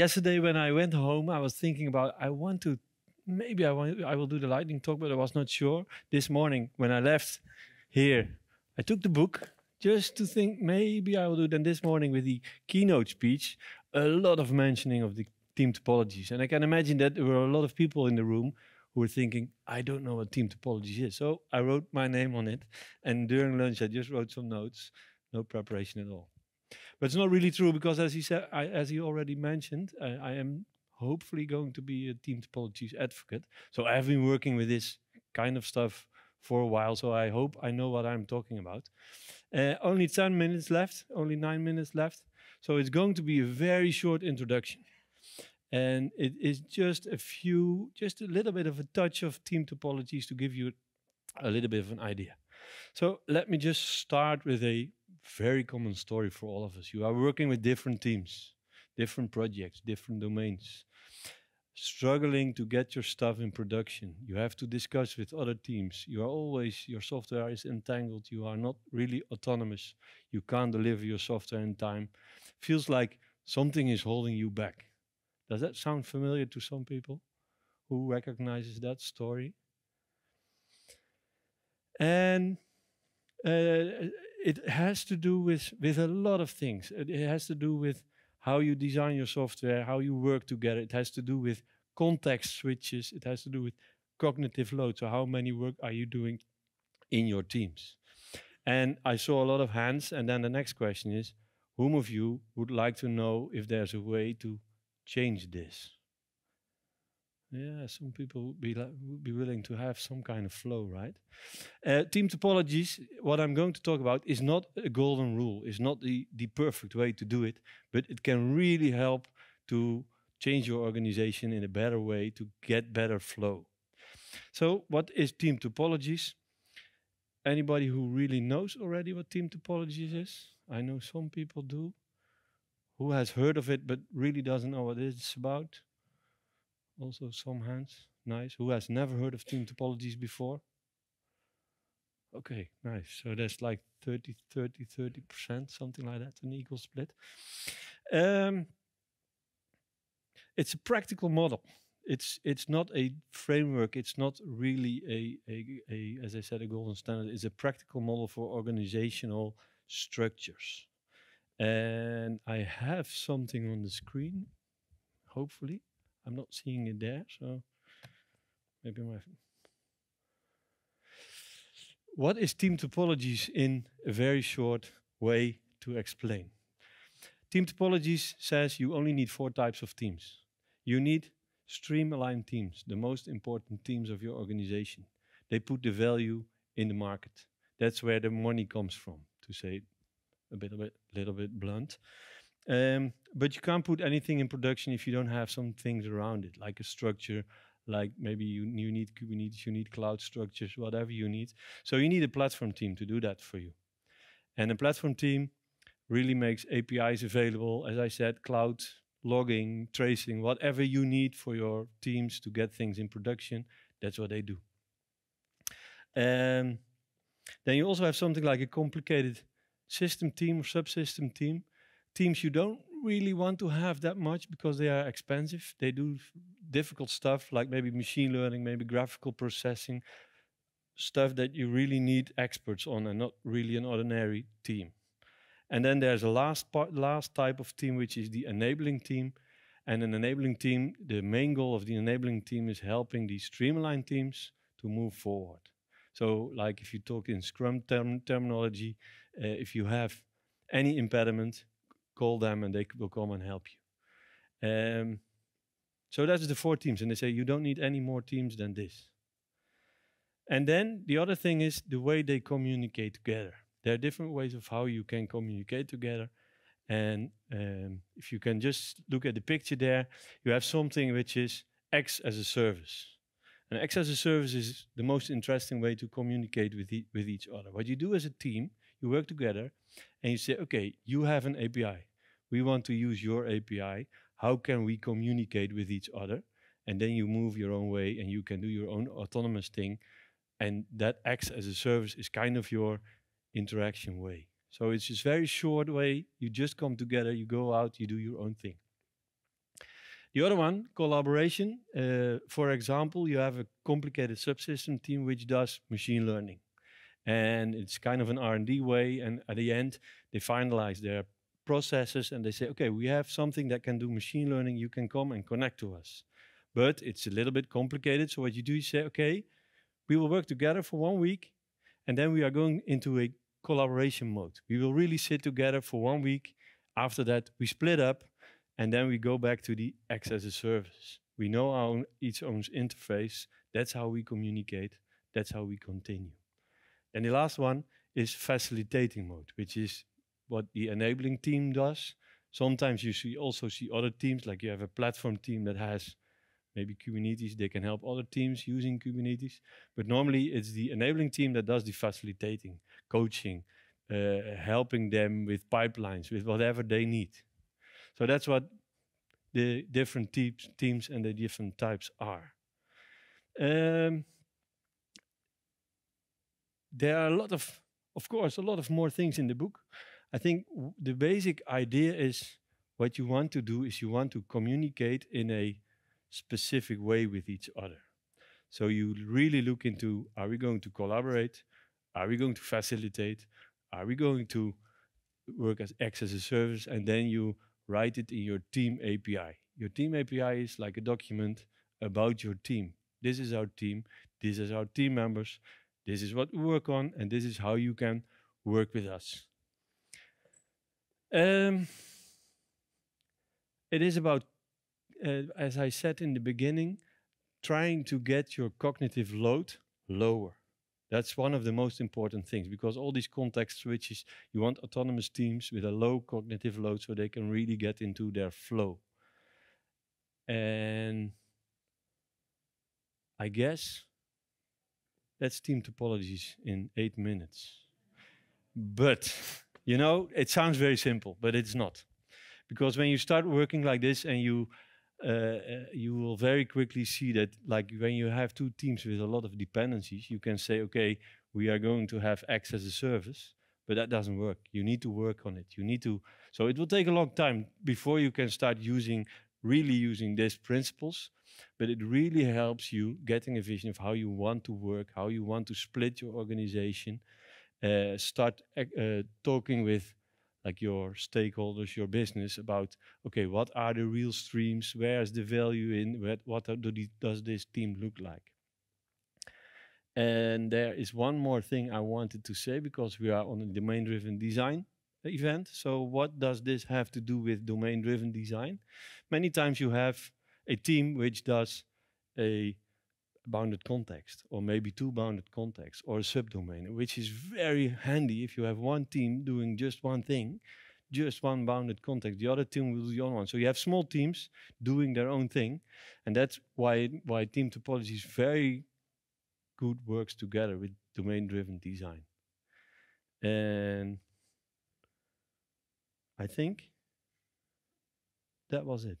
yesterday when I went home, I was thinking about I want to maybe I want I will do the lightning talk, but I was not sure. This morning when I left here, I took the book just to think maybe I will do. Then this morning with the keynote speech, a lot of mentioning of the team topologies, and I can imagine that there were a lot of people in the room who were thinking, I don't know what team topologies is. So I wrote my name on it, and during lunch I just wrote some notes, no preparation at all. But it's not really true because, as he said, I, as he already mentioned, I, I am hopefully going to be a team topologies advocate. So I have been working with this kind of stuff for a while, so I hope I know what I'm talking about. Uh, only 10 minutes left, only 9 minutes left. So it's going to be a very short introduction. And it is just a few, just a little bit of a touch of team topologies to give you a little bit of an idea. So let me just start with a very common story for all of us. You are working with different teams, different projects, different domains struggling to get your stuff in production. You have to discuss with other teams. You are always, your software is entangled. You are not really autonomous. You can't deliver your software in time. Feels like something is holding you back. Does that sound familiar to some people who recognizes that story? And uh, it has to do with, with a lot of things. It has to do with how you design your software, how you work together. It has to do with context switches. It has to do with cognitive load. So how many work are you doing in your teams? And I saw a lot of hands. And then the next question is, whom of you would like to know if there's a way to change this? Yeah, some people would be, would be willing to have some kind of flow, right? Uh, team topologies, what I'm going to talk about is not a golden rule, is not the, the perfect way to do it, but it can really help to change your organization in a better way to get better flow. So what is team topologies? Anybody who really knows already what team topologies is? I know some people do. Who has heard of it but really doesn't know what it's about? Also some hands. Nice. Who has never heard of team topologies before? Okay, nice. So that's like 30, 30, 30%, something like that, an equal split. Um, it's a practical model. It's it's not a framework. It's not really a, a, a as I said, a golden standard. It's a practical model for organizational structures. And I have something on the screen, hopefully. I'm not seeing it there, so maybe my. What is team topologies in a very short way to explain? Team topologies says you only need four types of teams. You need stream-aligned teams, the most important teams of your organization. They put the value in the market. That's where the money comes from, to say a bit, a bit, little bit blunt. Um, but you can't put anything in production if you don't have some things around it, like a structure, like maybe you, you need Kubernetes, you need cloud structures, whatever you need. So you need a platform team to do that for you. And a platform team really makes APIs available, as I said, cloud, logging, tracing, whatever you need for your teams to get things in production, that's what they do. Um, then you also have something like a complicated system team or subsystem team teams you don't really want to have that much because they are expensive. They do difficult stuff like maybe machine learning, maybe graphical processing, stuff that you really need experts on and not really an ordinary team. And then there's a last part, last type of team, which is the enabling team. And an enabling team, the main goal of the enabling team is helping these stream-aligned teams to move forward. So, like if you talk in Scrum term terminology, uh, if you have any impediment, call them and they will come and help you. Um, so that's the four teams. And they say, you don't need any more teams than this. And then the other thing is the way they communicate together. There are different ways of how you can communicate together. And um, if you can just look at the picture there, you have something which is X as a service. And X as a service is the most interesting way to communicate with, e with each other. What you do as a team, you work together and you say, okay, you have an API we want to use your API. How can we communicate with each other? And then you move your own way and you can do your own autonomous thing. And that X as a service is kind of your interaction way. So it's just very short way. You just come together, you go out, you do your own thing. The other one, collaboration. Uh, for example, you have a complicated subsystem team which does machine learning, and it's kind of an R&D way. And at the end, they finalize their processes and they say, okay, we have something that can do machine learning. You can come and connect to us, but it's a little bit complicated. So what you do, is say, okay, we will work together for one week, and then we are going into a collaboration mode. We will really sit together for one week. After that, we split up and then we go back to the X as a service. We know our own, each own's interface. That's how we communicate. That's how we continue. And the last one is facilitating mode, which is what the enabling team does. Sometimes you see also see other teams, like you have a platform team that has maybe Kubernetes, they can help other teams using Kubernetes. But normally it's the enabling team that does the facilitating, coaching, uh, helping them with pipelines, with whatever they need. So that's what the different teams, and the different types are. Um, there are a lot of, of course, a lot of more things in the book. I think the basic idea is what you want to do is you want to communicate in a specific way with each other. So you really look into, are we going to collaborate? Are we going to facilitate? Are we going to work as X as a service? And then you write it in your team API. Your team API is like a document about your team. This is our team. This is our team members. This is what we work on, and this is how you can work with us. Um, it is about, uh, as I said in the beginning, trying to get your cognitive load lower. That's one of the most important things because all these context switches, you want autonomous teams with a low cognitive load so they can really get into their flow. And I guess that's team topologies in eight minutes. But, you know, it sounds very simple, but it's not. Because when you start working like this and you uh, uh, you will very quickly see that like when you have two teams with a lot of dependencies, you can say, okay, we are going to have X as a service, but that doesn't work. You need to work on it. You need to, so it will take a long time before you can start using, really using these principles, but it really helps you getting a vision of how you want to work, how you want to split your organization, uh, start uh, talking with like your stakeholders, your business about, okay, what are the real streams? Where is the value in? What, what do the, does this team look like? And there is one more thing I wanted to say because we are on a domain-driven design event. So what does this have to do with domain-driven design? Many times you have a team which does a bounded context or maybe two bounded contexts or a subdomain, which is very handy if you have one team doing just one thing, just one bounded context. The other team will do the other one. So you have small teams doing their own thing. And that's why, why team topology is very good works together with domain-driven design. And I think that was it.